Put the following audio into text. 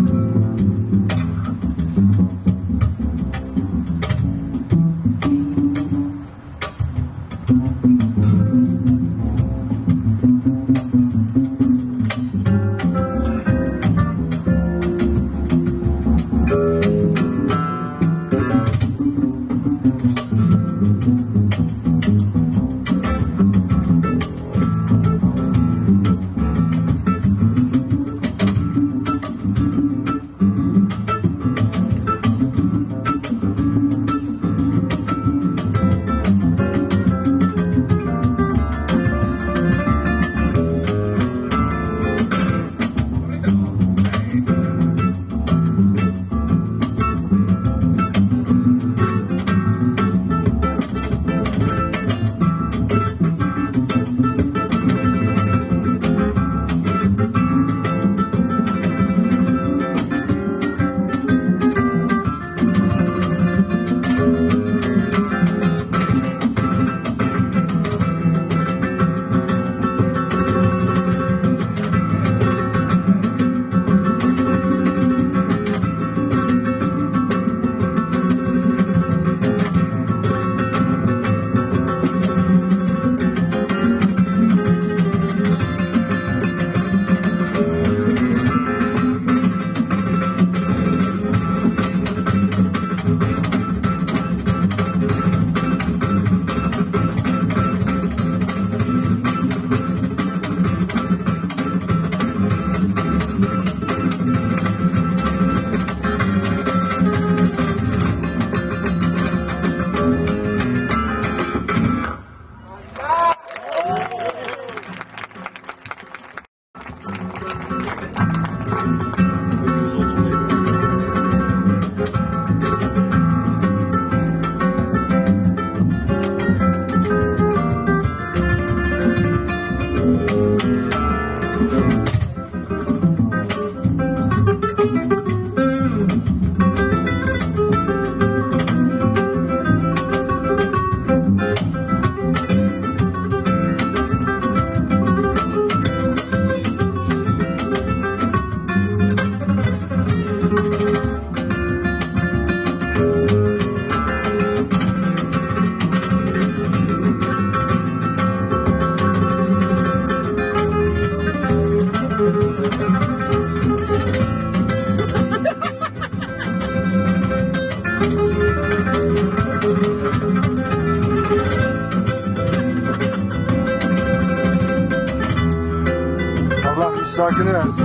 あ! Sucking ass.